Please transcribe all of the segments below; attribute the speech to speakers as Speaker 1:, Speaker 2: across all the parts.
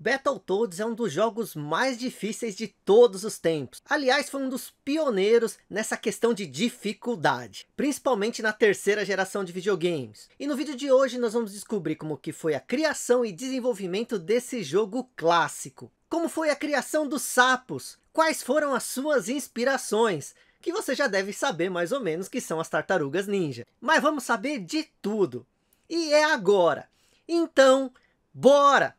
Speaker 1: Battletoads é um dos jogos mais difíceis de todos os tempos. Aliás, foi um dos pioneiros nessa questão de dificuldade, principalmente na terceira geração de videogames. E no vídeo de hoje nós vamos descobrir como que foi a criação e desenvolvimento desse jogo clássico. Como foi a criação dos sapos, quais foram as suas inspirações, que você já deve saber mais ou menos que são as tartarugas ninja. Mas vamos saber de tudo. E é agora. Então, bora!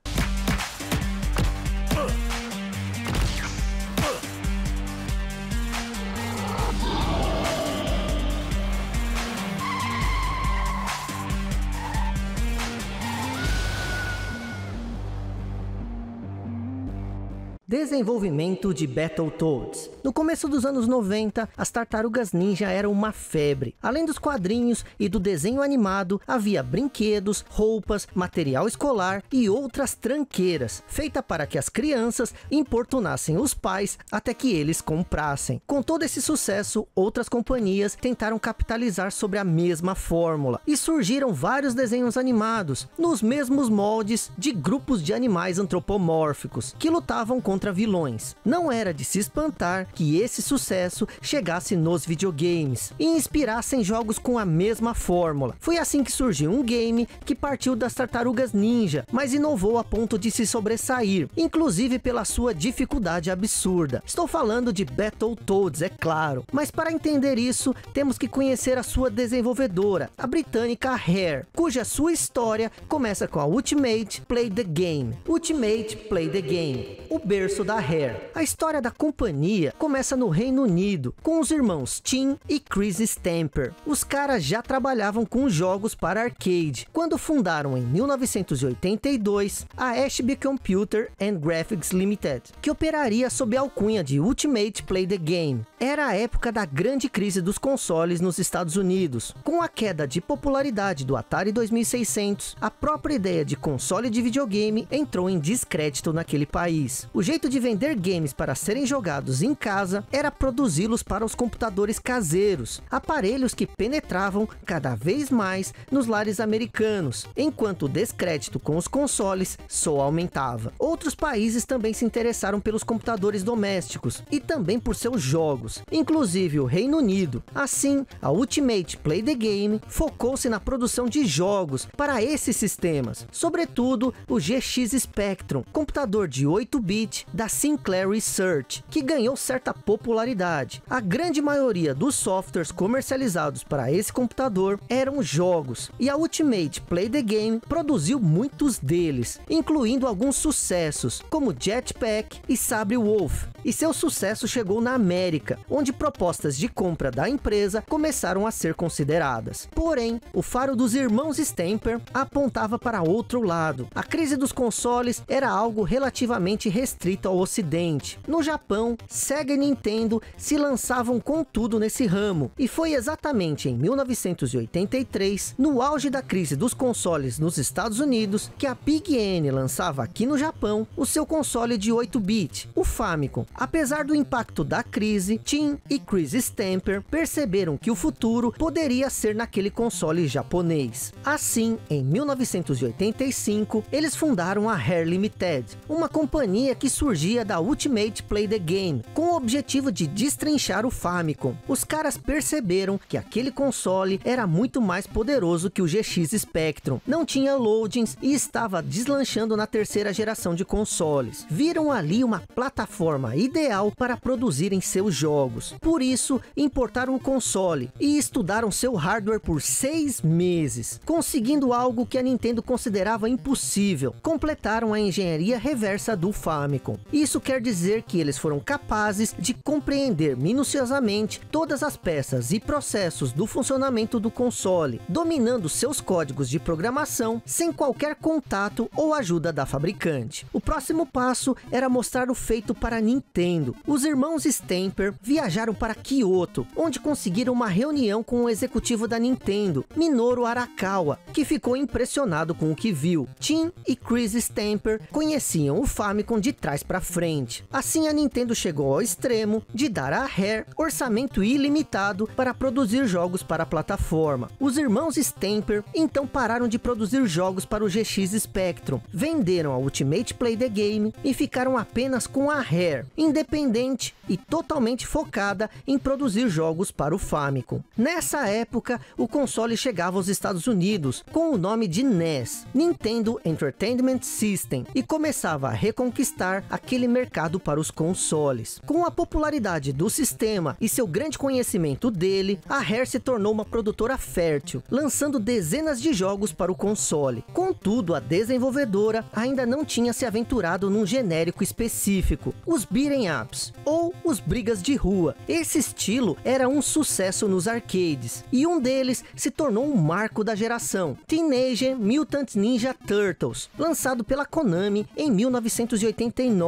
Speaker 1: Desenvolvimento de Battletoads. No começo dos anos 90, as tartarugas ninja eram uma febre. Além dos quadrinhos e do desenho animado, havia brinquedos, roupas, material escolar e outras tranqueiras, feita para que as crianças importunassem os pais até que eles comprassem. Com todo esse sucesso, outras companhias tentaram capitalizar sobre a mesma fórmula e surgiram vários desenhos animados nos mesmos moldes de grupos de animais antropomórficos que lutavam contra contra vilões. Não era de se espantar que esse sucesso chegasse nos videogames e inspirassem jogos com a mesma fórmula. Foi assim que surgiu um game que partiu das tartarugas ninja, mas inovou a ponto de se sobressair, inclusive pela sua dificuldade absurda. Estou falando de Battletoads, é claro, mas para entender isso, temos que conhecer a sua desenvolvedora, a britânica Rare, cuja sua história começa com a Ultimate Play the Game. Ultimate Play the Game, o berço berço da Rare. A história da companhia começa no Reino Unido, com os irmãos Tim e Chris Stamper. Os caras já trabalhavam com jogos para arcade, quando fundaram em 1982 a Ashby Computer and Graphics Limited, que operaria sob a alcunha de Ultimate Play the Game. Era a época da grande crise dos consoles nos Estados Unidos. Com a queda de popularidade do Atari 2600, a própria ideia de console de videogame entrou em descrédito naquele país. O jeito jeito de vender games para serem jogados em casa era produzi-los para os computadores caseiros, aparelhos que penetravam cada vez mais nos lares americanos, enquanto o descrédito com os consoles só aumentava. Outros países também se interessaram pelos computadores domésticos e também por seus jogos, inclusive o Reino Unido. Assim, a Ultimate Play the Game focou-se na produção de jogos para esses sistemas, sobretudo o GX Spectrum, computador de 8-bit da Sinclair Research, que ganhou certa popularidade. A grande maioria dos softwares comercializados para esse computador eram jogos, e a Ultimate Play the Game produziu muitos deles, incluindo alguns sucessos, como Jetpack e Sabre Wolf. E seu sucesso chegou na América, onde propostas de compra da empresa começaram a ser consideradas. Porém, o faro dos irmãos Stamper apontava para outro lado. A crise dos consoles era algo relativamente restrito ao ocidente. No Japão, Sega e Nintendo se lançavam com tudo nesse ramo, e foi exatamente em 1983, no auge da crise dos consoles nos Estados Unidos, que a Big N lançava aqui no Japão o seu console de 8-bit, o Famicom. Apesar do impacto da crise, Tim e Chris Stamper perceberam que o futuro poderia ser naquele console japonês. Assim, em 1985, eles fundaram a Rare Limited, uma companhia que surgiu da Ultimate Play the Game, com o objetivo de destrinchar o Famicom. Os caras perceberam que aquele console era muito mais poderoso que o GX Spectrum, não tinha loadings e estava deslanchando na terceira geração de consoles. Viram ali uma plataforma ideal para produzirem seus jogos. Por isso, importaram o console e estudaram seu hardware por seis meses, conseguindo algo que a Nintendo considerava impossível. Completaram a engenharia reversa do Famicom. Isso quer dizer que eles foram capazes de compreender minuciosamente todas as peças e processos do funcionamento do console, dominando seus códigos de programação sem qualquer contato ou ajuda da fabricante. O próximo passo era mostrar o feito para Nintendo. Os irmãos Stamper viajaram para Kyoto, onde conseguiram uma reunião com o executivo da Nintendo, Minoru Arakawa, que ficou impressionado com o que viu. Tim e Chris Stamper conheciam o Famicom de trás mais pra frente. Assim a Nintendo chegou ao extremo de dar à Rare orçamento ilimitado para produzir jogos para a plataforma. Os irmãos Stamper então pararam de produzir jogos para o GX Spectrum, venderam a Ultimate Play the Game e ficaram apenas com a Rare, independente e totalmente focada em produzir jogos para o Famicom. Nessa época, o console chegava aos Estados Unidos com o nome de NES, Nintendo Entertainment System, e começava a reconquistar aquele mercado para os consoles. Com a popularidade do sistema e seu grande conhecimento dele, a Rare se tornou uma produtora fértil, lançando dezenas de jogos para o console. Contudo, a desenvolvedora ainda não tinha se aventurado num genérico específico, os beat'em ups, ou os brigas de rua. Esse estilo era um sucesso nos arcades, e um deles se tornou um marco da geração, Teenage Mutant Ninja Turtles, lançado pela Konami em 1989.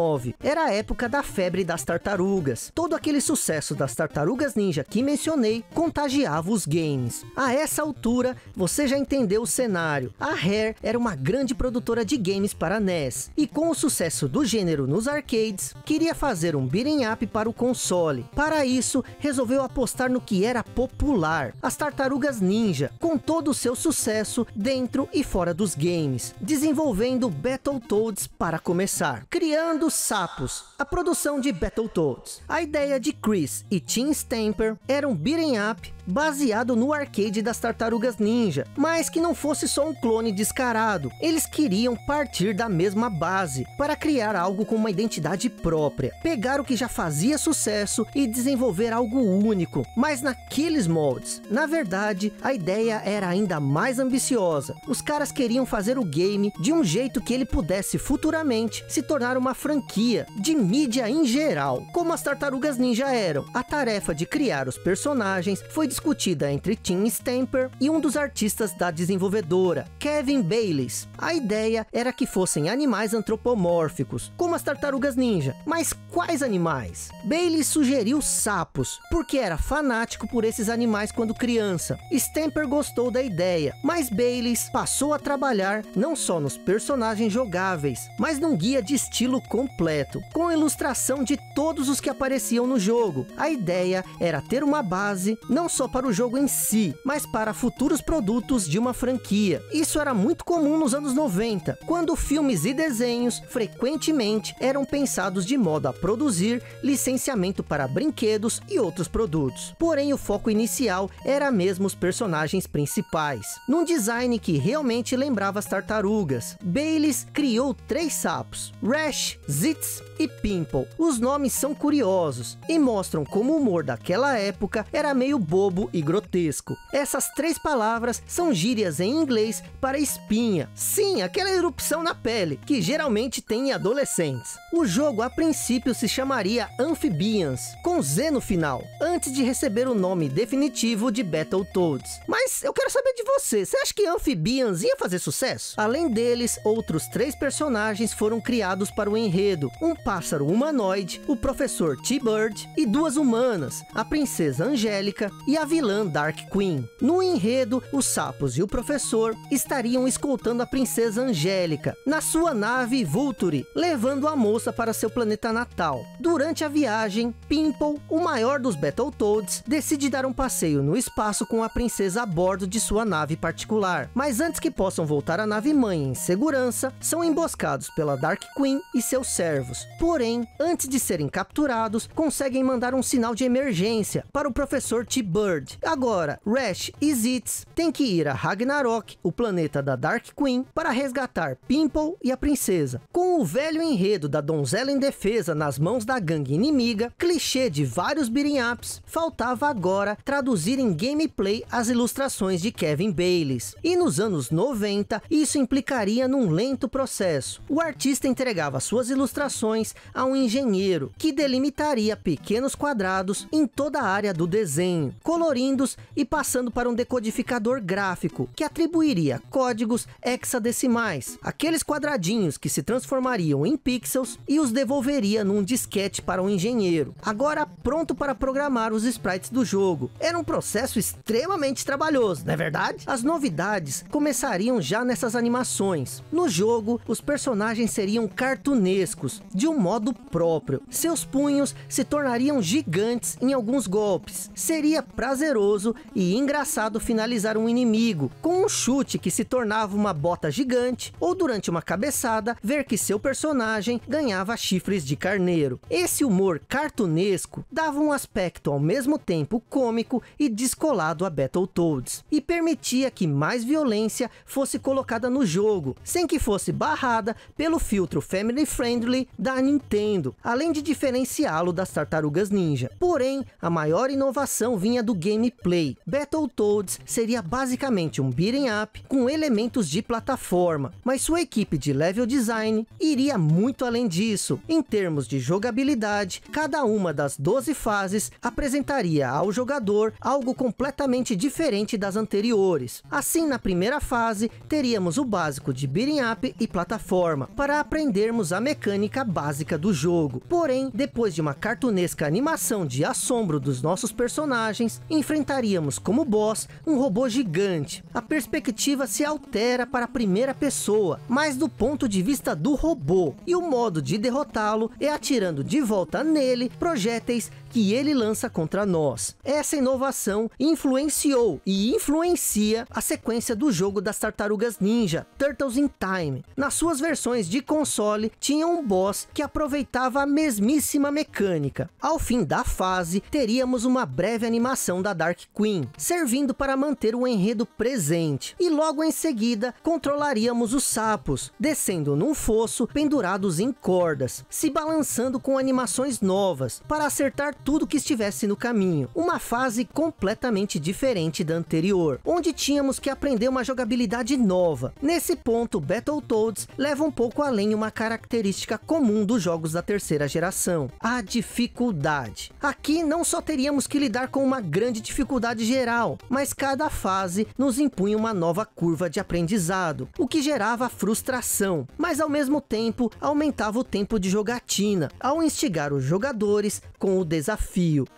Speaker 1: Era a época da febre das tartarugas. Todo aquele sucesso das tartarugas ninja que mencionei contagiava os games. A essa altura, você já entendeu o cenário. A Rare era uma grande produtora de games para NES, e com o sucesso do gênero nos arcades, queria fazer um beat'em up para o console. Para isso, resolveu apostar no que era popular, as tartarugas ninja, com todo o seu sucesso dentro e fora dos games, desenvolvendo Battletoads para começar, criando sapos, a produção de Battletoads. A ideia de Chris e Tim Stamper era um beat'em up baseado no arcade das Tartarugas Ninja, mas que não fosse só um clone descarado. Eles queriam partir da mesma base, para criar algo com uma identidade própria, pegar o que já fazia sucesso e desenvolver algo único, mas naqueles moldes. Na verdade, a ideia era ainda mais ambiciosa. Os caras queriam fazer o game de um jeito que ele pudesse futuramente se tornar uma franquia de mídia em geral, como as Tartarugas Ninja eram. A tarefa de criar os personagens foi discutida entre Tim Stamper e um dos artistas da desenvolvedora, Kevin Bayliss. A ideia era que fossem animais antropomórficos, como as tartarugas ninja. Mas quais animais? Bayliss sugeriu sapos, porque era fanático por esses animais quando criança. Stamper gostou da ideia, mas Bayliss passou a trabalhar não só nos personagens jogáveis, mas num guia de estilo completo, com ilustração de todos os que apareciam no jogo. A ideia era ter uma base não só para o jogo em si, mas para futuros produtos de uma franquia. Isso era muito comum nos anos 90, quando filmes e desenhos frequentemente eram pensados de modo a produzir licenciamento para brinquedos e outros produtos. Porém, o foco inicial era mesmo os personagens principais, num design que realmente lembrava as tartarugas. Bayliss criou três sapos, Rash, Zitz e Pimple. Os nomes são curiosos e mostram como o humor daquela época era meio bobo e grotesco. Essas três palavras são gírias em inglês para espinha. Sim, aquela erupção na pele, que geralmente tem em adolescentes. O jogo a princípio se chamaria Amphibians, com Z no final, antes de receber o nome definitivo de Battletoads. Mas eu quero saber de você, você acha que Amphibians ia fazer sucesso? Além deles, outros três personagens foram criados para o enredo. Um pássaro humanoide, o professor T-Bird e duas humanas, a princesa Angélica e a vilã Dark Queen. No enredo, os sapos e o professor estariam escoltando a princesa Angélica na sua nave Vulture, levando a moça para seu planeta natal. Durante a viagem, Pimple, o maior dos Battletoads, decide dar um passeio no espaço com a princesa a bordo de sua nave particular. Mas antes que possam voltar à nave mãe em segurança, são emboscados pela Dark Queen e seus servos. Porém, antes de serem capturados, conseguem mandar um sinal de emergência para o professor Agora, Rash e Zitz têm que ir a Ragnarok, o planeta da Dark Queen, para resgatar Pimple e a princesa. Com o velho enredo da donzela indefesa nas mãos da gangue inimiga, clichê de vários beat'em ups, faltava agora traduzir em gameplay as ilustrações de Kevin Bayliss. E nos anos 90, isso implicaria num lento processo. O artista entregava suas ilustrações a um engenheiro, que delimitaria pequenos quadrados em toda a área do desenho, colorindos e passando para um decodificador gráfico, que atribuiria códigos hexadecimais, aqueles quadradinhos que se transformariam em pixels e os devolveria num disquete para um engenheiro, agora pronto para programar os sprites do jogo. Era um processo extremamente trabalhoso, não é verdade? As novidades começariam já nessas animações. No jogo, os personagens seriam cartunescos, de um modo próprio. Seus punhos se tornariam gigantes em alguns golpes. Seria prazeroso e engraçado finalizar um inimigo com um chute que se tornava uma bota gigante ou durante uma cabeçada ver que seu personagem ganhava chifres de carneiro. Esse humor cartunesco dava um aspecto ao mesmo tempo cômico e descolado a Battletoads e permitia que mais violência fosse colocada no jogo, sem que fosse barrada pelo filtro family friendly da Nintendo, além de diferenciá-lo das tartarugas ninja. Porém, a maior inovação vinha do gameplay. Battletoads seria basicamente um beat'em up com elementos de plataforma, mas sua equipe de level design iria muito além disso. Em termos de jogabilidade, cada uma das 12 fases apresentaria ao jogador algo completamente diferente das anteriores. Assim, na primeira fase, teríamos o básico de beat'em up e plataforma, para aprendermos a mecânica básica do jogo. Porém, depois de uma cartunesca animação de assombro dos nossos personagens, enfrentaríamos como boss um robô gigante. A perspectiva se altera para a primeira pessoa, mas do ponto de vista do robô, e o modo de derrotá-lo é atirando de volta nele projéteis que ele lança contra nós. Essa inovação influenciou e influencia a sequência do jogo das Tartarugas Ninja, Turtles in Time. Nas suas versões de console, tinha um boss que aproveitava a mesmíssima mecânica. Ao fim da fase, teríamos uma breve animação da Dark Queen, servindo para manter o enredo presente. E logo em seguida, controlaríamos os sapos, descendo num fosso pendurados em cordas, se balançando com animações novas, para acertar tudo que estivesse no caminho. Uma fase completamente diferente da anterior, onde tínhamos que aprender uma jogabilidade nova. Nesse ponto, Battletoads leva um pouco além uma característica comum dos jogos da terceira geração, a dificuldade. Aqui não só teríamos que lidar com uma grande dificuldade geral, mas cada fase nos impunha uma nova curva de aprendizado, o que gerava frustração, mas ao mesmo tempo aumentava o tempo de jogatina, ao instigar os jogadores com o desafio.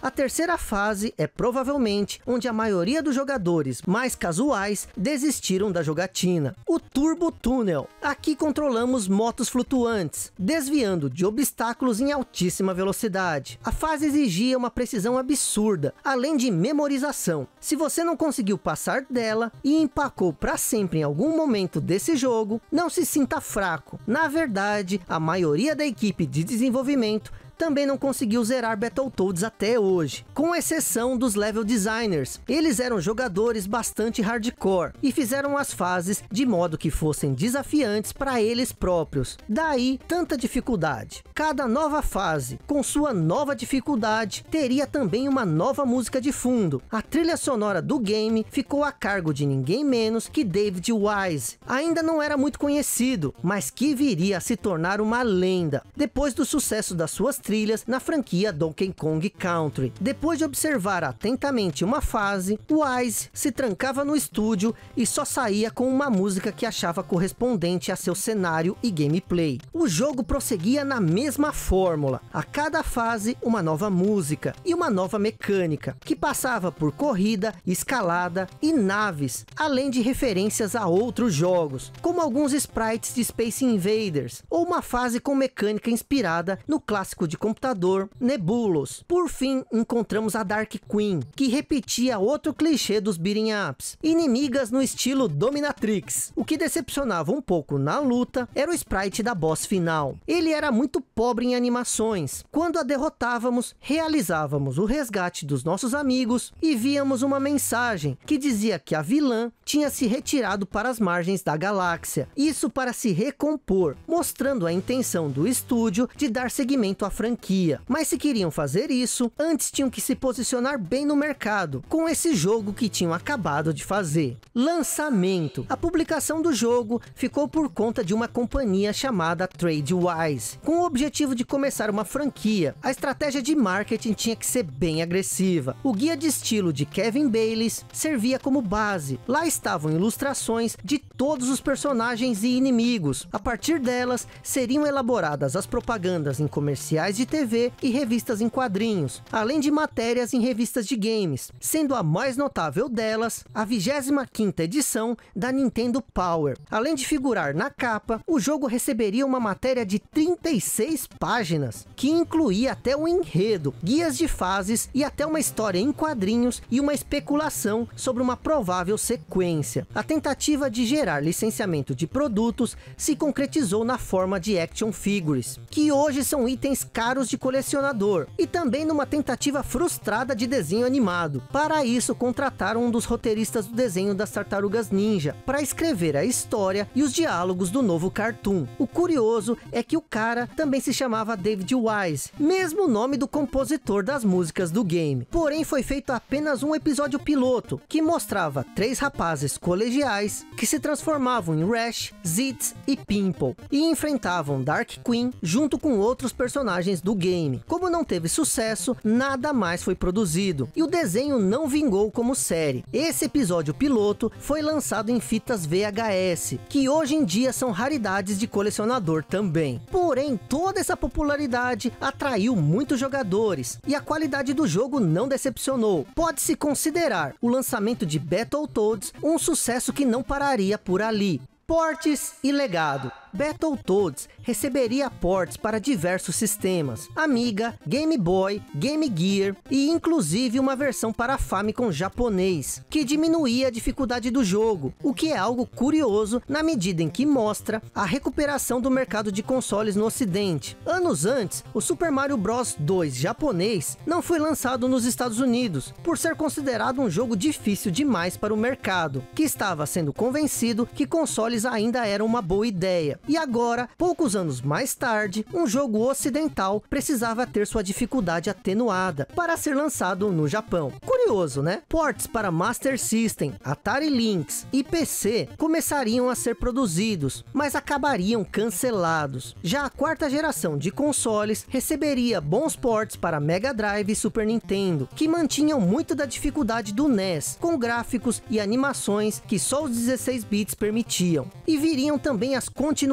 Speaker 1: A terceira fase é provavelmente onde a maioria dos jogadores mais casuais desistiram da jogatina. O Turbo Tunnel. Aqui controlamos motos flutuantes, desviando de obstáculos em altíssima velocidade. A fase exigia uma precisão absurda, além de memorização. Se você não conseguiu passar dela e empacou para sempre em algum momento desse jogo, não se sinta fraco. Na verdade, a maioria da equipe de desenvolvimento também não conseguiu zerar Battletoads até hoje, com exceção dos level designers. Eles eram jogadores bastante hardcore e fizeram as fases de modo que fossem desafiantes para eles próprios. Daí tanta dificuldade. Cada nova fase, com sua nova dificuldade, teria também uma nova música de fundo. A trilha sonora do game ficou a cargo de ninguém menos que David Wise. Ainda não era muito conhecido, mas que viria a se tornar uma lenda depois do sucesso das suas trilhas na franquia Donkey Kong Country. Depois de observar atentamente uma fase, Wise se trancava no estúdio e só saía com uma música que achava correspondente a seu cenário e gameplay. O jogo prosseguia na mesma fórmula, a cada fase uma nova música e uma nova mecânica, que passava por corrida, escalada e naves, além de referências a outros jogos, como alguns sprites de Space Invaders, ou uma fase com mecânica inspirada no clássico de computador Nebulos. Por fim, encontramos a Dark Queen, que repetia outro clichê dos beating ups, inimigas no estilo Dominatrix. O que decepcionava um pouco na luta era o sprite da boss final. Ele era muito pobre em animações. Quando a derrotávamos, realizávamos o resgate dos nossos amigos e víamos uma mensagem que dizia que a vilã tinha se retirado para as margens da galáxia. Isso para se recompor, mostrando a intenção do estúdio de dar seguimento à franquia. Mas se queriam fazer isso, antes tinham que se posicionar bem no mercado, com esse jogo que tinham acabado de fazer. Lançamento. A publicação do jogo ficou por conta de uma companhia chamada TradeWise, com o objetivo de começar uma franquia. A estratégia de marketing tinha que ser bem agressiva. O guia de estilo de Kevin Bayliss servia como base. Lá estavam ilustrações de todos os personagens e inimigos. A partir delas, seriam elaboradas as propagandas em comerciais de TV e revistas em quadrinhos, além de matérias em revistas de games, sendo a mais notável delas a 25ª edição da Nintendo Power. Além de figurar na capa, o jogo receberia uma matéria de 36 páginas, que incluía até o enredo, guias de fases e até uma história em quadrinhos e uma especulação sobre uma provável sequência. A tentativa de gerar licenciamento de produtos se concretizou na forma de action figures, que hoje são itens caros de colecionador, e também numa tentativa frustrada de desenho animado. Para isso, contrataram um dos roteiristas do desenho das Tartarugas Ninja, para escrever a história e os diálogos do novo cartoon. O curioso é que o cara também se chamava David Wise, mesmo nome do compositor das músicas do game. Porém, foi feito apenas um episódio piloto, que mostrava três rapazes colegiais que se transformavam em Rash, Zitz e Pimple, e enfrentavam Dark Queen junto com outros personagens do game. Como não teve sucesso, nada mais foi produzido, e o desenho não vingou como série. Esse episódio piloto foi lançado em fitas VHS, que hoje em dia são raridades de colecionador também. Porém, toda essa popularidade atraiu muitos jogadores, e a qualidade do jogo não decepcionou. Pode-se considerar o lançamento de Battletoads um sucesso que não pararia por ali. Portes e legado. Battletoads receberia ports para diversos sistemas, Amiga, Game Boy, Game Gear e inclusive uma versão para Famicom japonês, que diminuía a dificuldade do jogo, o que é algo curioso na medida em que mostra a recuperação do mercado de consoles no ocidente. Anos antes, o Super Mario Bros 2 japonês não foi lançado nos Estados Unidos, por ser considerado um jogo difícil demais para o mercado, que estava sendo convencido que consoles ainda eram uma boa ideia. E agora, poucos anos mais tarde, um jogo ocidental precisava ter sua dificuldade atenuada para ser lançado no Japão. Curioso, né? Ports para Master System, Atari Lynx e PC começariam a ser produzidos, mas acabariam cancelados. Já a quarta geração de consoles receberia bons ports para Mega Drive e Super Nintendo, que mantinham muito da dificuldade do NES, com gráficos e animações que só os 16 bits permitiam. E viriam também as continuações,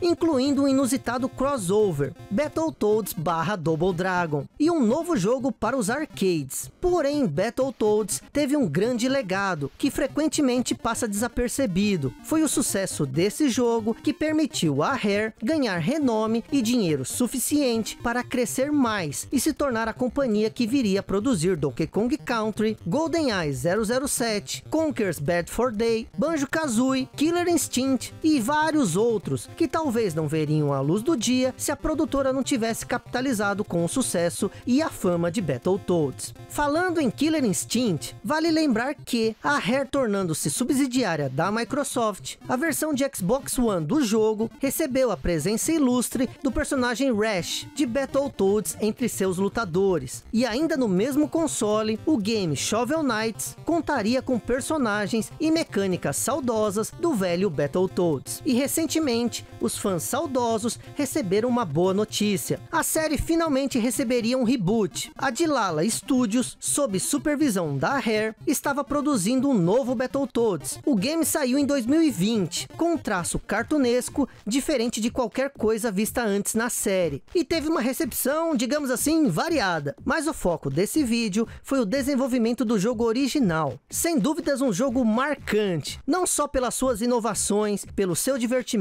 Speaker 1: incluindo um inusitado crossover, Battletoads barra Double Dragon, e um novo jogo para os arcades. Porém, Battletoads teve um grande legado, que frequentemente passa desapercebido. Foi o sucesso desse jogo que permitiu a Rare ganhar renome e dinheiro suficiente para crescer mais e se tornar a companhia que viria a produzir Donkey Kong Country, GoldenEye 007, Conker's Bad for Day, Banjo-Kazooie, Killer Instinct e vários outros que talvez não veriam a luz do dia se a produtora não tivesse capitalizado com o sucesso e a fama de Battletoads. Falando em Killer Instinct, vale lembrar que a Rare tornando-se subsidiária da Microsoft, a versão de Xbox One do jogo recebeu a presença ilustre do personagem Rash de Battletoads entre seus lutadores. E ainda no mesmo console, o game Shovel Knights contaria com personagens e mecânicas saudosas do velho Battletoads. E recentemente, os fãs saudosos receberam uma boa notícia. A série finalmente receberia um reboot. A Dilala Studios, sob supervisão da Rare, estava produzindo um novo Battletoads. O game saiu em 2020, com um traço cartunesco diferente de qualquer coisa vista antes na série. E teve uma recepção, digamos assim, variada. Mas o foco desse vídeo foi o desenvolvimento do jogo original. Sem dúvidas um jogo marcante, não só pelas suas inovações, pelo seu divertimento,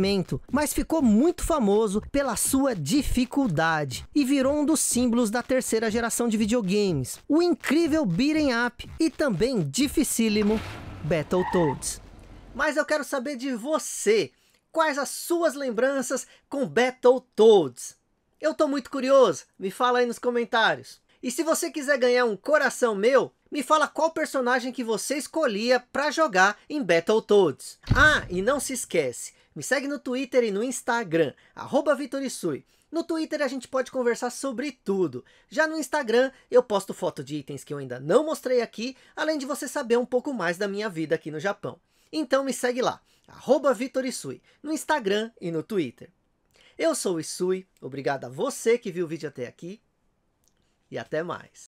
Speaker 1: mas ficou muito famoso pela sua dificuldade e virou um dos símbolos da terceira geração de videogames, o incrível beat'em up e também dificílimo Battletoads. Mas eu quero saber de você, quais as suas lembranças com Battletoads? Eu tô muito curioso, me fala aí nos comentários. E se você quiser ganhar um coração meu, me fala qual personagem que você escolhia para jogar em Battletoads. Ah, e não se esquece, me segue no Twitter e no Instagram, arroba. No Twitter a gente pode conversar sobre tudo. Já no Instagram eu posto foto de itens que eu ainda não mostrei aqui, além de você saber um pouco mais da minha vida aqui no Japão. Então me segue lá, arroba no Instagram e no Twitter. Eu sou o Isui, obrigado a você que viu o vídeo até aqui e até mais.